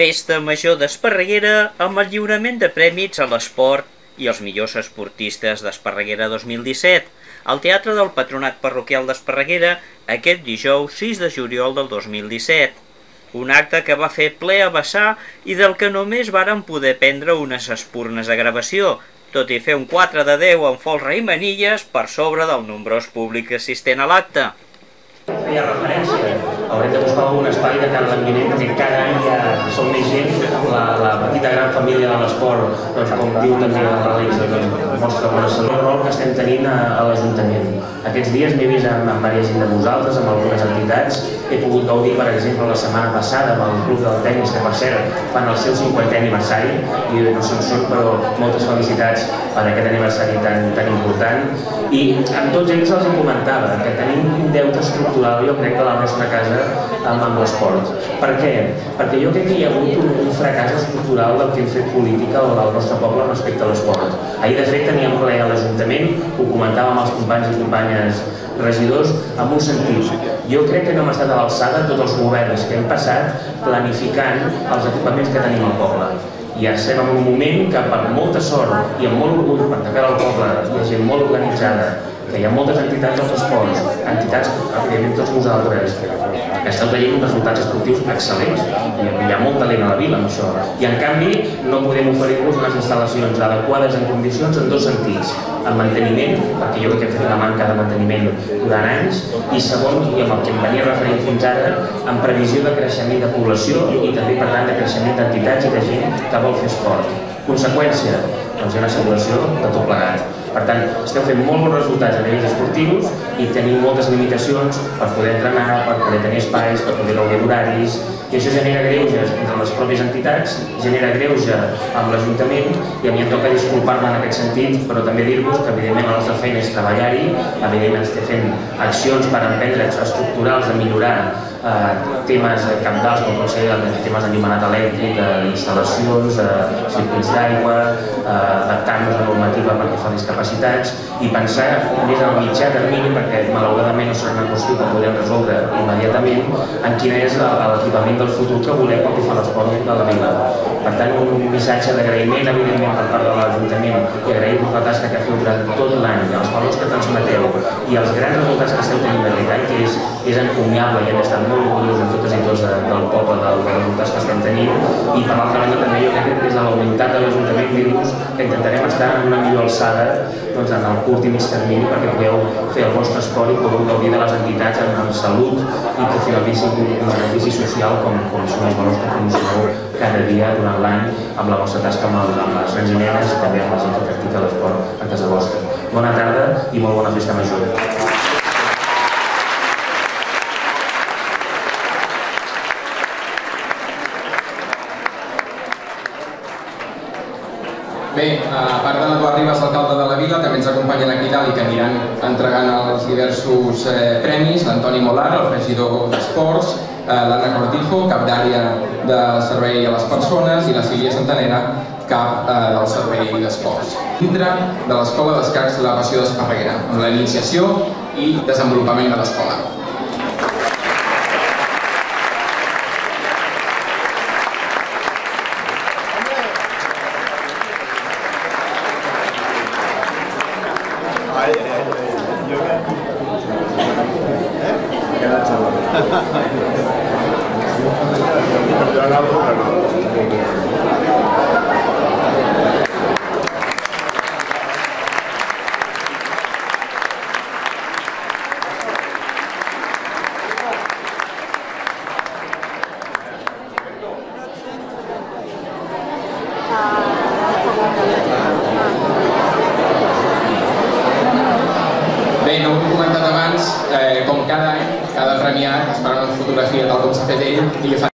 Festa Major d'Esparreguera amb el lliurament de prèmits a l'esport i els millors esportistes d'Esparreguera 2017 al Teatre del Patronat Parroquial d'Esparreguera aquest dijous 6 de juliol del 2017. Un acte que va fer ple a vessar i del que només varen poder prendre unes espurnes de gravació, tot i fer un 4 de 10 amb folre i manilles per sobre del nombrós públic assistent a l'acte. Feia referència, haurem de buscar algun espai de cara a l'any vinent, perquè cada any ja som més gent, la, la petita gran família de l'esport, doncs, com diu també l'Àlex, doncs, mostra bona salut, el rol que estem tenint a, a l'Ajuntament. Aquests dies m'he vist amb, amb diversa gent de vosaltres, amb algunes entitats, he pogut gaudir, per exemple, la setmana passada amb el Club del Tenis, que per cert fan el seu 50è aniversari, i no són són, però moltes felicitats per aquest aniversari tan, tan important. I amb tots ells els comentava que tenim un deute estructural, jo crec, que la nostra casa amb, amb l'esport. Per què? Perquè jo crec que hi ha hagut un, un fracàs estructural del que hem fet política al nostre poble respecte a l'esport. Ahir, de fet, teníem ple a l'Ajuntament, ho comentàvem els companys i companyes regidors, amb un sentit. Jo crec que no hem estat a l'alçada tots els governs que hem passat planificant els equipaments que tenim al poble. I ara estem en un moment que per molta sort i amb molt orgull per tocar al poble hi ha gent molt organitzada, que hi ha moltes entitats dels esports, entitats, evidentment tots vosaltres, que esteu veient uns resultats esportius excel·lents i hi ha molt talent a la vila amb això. I en canvi no podem oferir-vos unes instal·lacions adequades en condicions en dos sentits. El manteniment, perquè jo crec que hem fet una manca de manteniment durant anys i segon, i amb el que em venia referint fins ara en previsió de creixement de població i també per tant de creixement d'entitats i de gent que vol fer esport. Conseqüència, doncs hi ha una saturació de tot plegat per tant, esteu fent molt bons resultats a nivells esportius i teniu moltes limitacions per poder entrenar, per poder tenir espais, per poder gaudir d'horaris, i això genera greuges entre les pròpies entitats, genera greuge amb l'Ajuntament, i a mi em toca disculpar-me en aquest sentit, però també dir-vos que evidentment la nostra feina és treballar-hi, evidentment estem fent accions per emprendre estructurals de millorar eh, temes cabdals com pot ser temes d'enllumenat elèctric, d'instal·lacions, de circuits d'aigua, eh, adaptar-nos a normativa perquè fa discapacitats i pensar més al mitjà termini, perquè malauradament no serà una qüestió que podem resoldre immediatament, en quin és l'equipament del futur que volem pel que fa l'esport de la vila. Per tant, un missatge d'agraïment, evidentment, per part de l'Ajuntament i agrair-vos la tasca que feu durant tot l'any, els valors que transmeteu i els grans resultats que esteu tenint de veritat, que és, és encomiable i hem estat molt orgullosos de totes i tots de, del poble, dels resultats que estem tenint i per l'altra banda també jo crec que des de la unitat de l'Ajuntament dir-vos que intentarem estar en una millor alçada doncs, en el curt i mig termini perquè pugueu fer el vostre esport i pugueu gaudir de les entitats amb, amb salut i que finalitzi un benefici social com, com són els valors que promocioneu cada dia durant l'any amb la vostra tasca amb, el, amb les nens i nenes i també amb la gent que practica l'esport a casa vostra. Bona tarda i molt bona festa major. Bé, a part de l'Eduard Ribas, alcalde de la vila, també ens acompanyen aquí dalt i que aniran entregant els diversos eh, premis, l'Antoni Molar, el regidor d'Esports, eh, l'Anna Cortijo, cap d'àrea del Servei a les Persones, i la Sílvia Santanera, cap eh, del Servei d'Esports. Dintre de l'Escola d'Escacs de la Passió d'Esparreguera, amb la iniciació i desenvolupament de l'escola. はい。Bé, no ho he comentat abans, eh, com cada any, cada premiat es farà una fotografia tal com s'ha fet ell i li fa